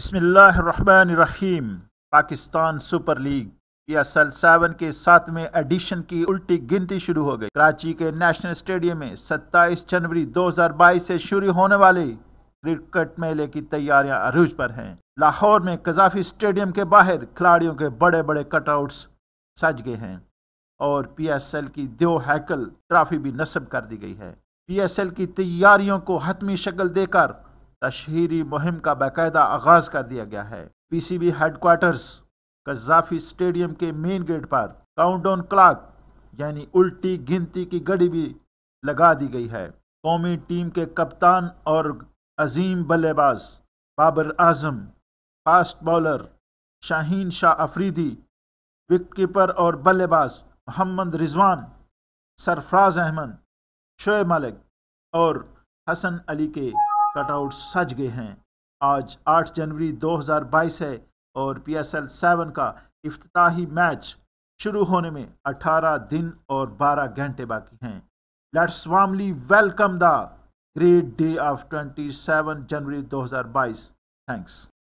بسم اللہ الرحمن الرحیم، Pakistan super league P S L seven کے ساتویں ایڈیشن کی الٹی گنتی شروع ہو گئی۔ کراچی کے نیشنل اسٹیڈیم میں ستائیس جنوری دو ہزار بائیس سے شروع ہونے والے کرکٹ میلے کی تیاریاں عروج پر ہیں۔ لاہور میں قذافی اسٹیڈیم کے باہر کھلاڑیوں کے بڑے بڑے کٹ آؤٹس سج گئے ہیں اور پی ایس ایل کی دیو ہیکل ٹرافی بھی نصب کر دی گئی ہے۔ پی ایس ایل کی تیاریوں کو حتمی شکل دے کر تشہیری مہم کا باقاعدہ آغاز کر دیا گیا ہے۔ P C B head quarters Qaddafi stadium کے مین گیٹ پر کاؤنٹ ڈاؤن کلاک یعنی الٹی گنتی کی گڑی بھی لگا دی گئی ہے۔ قومی ٹیم کے کپتان اور عظیم بلے باز Babar Azam, fast bowler Shaheen Shah Afridi, wicket keeper اور بلے باز محمد رضوان، سرفراز احمد، شعیب ملک اور حسن علی کے کٹ آؤٹ سج گئے ہیں۔ آج آٹھ جنوری دو ہزار بائیس ہے اور پی ایس ایل سیون کا افتتاحی میچ شروع ہونے میں اٹھارہ دن اور بارہ گھنٹے باقی ہیں۔ Let's warmly welcome the great day of twenty seven January دو ہزار بائیس۔ تھینکس۔